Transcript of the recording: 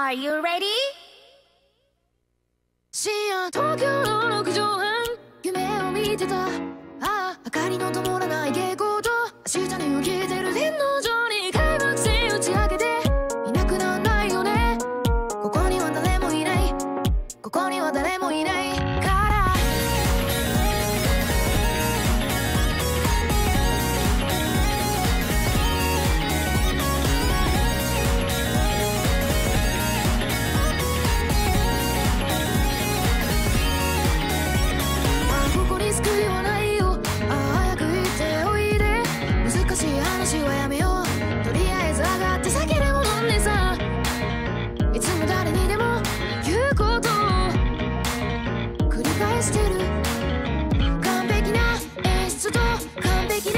Are you ready? 深夜東京の六畳半夢を見てた。ああ明かりの灯らない蛍光灯明日に受けてる天皇。はやめよう。とりあえず上がって避けるも飲んでさ。いつも誰にでも言うことを繰り返してる。完璧な演出と完璧な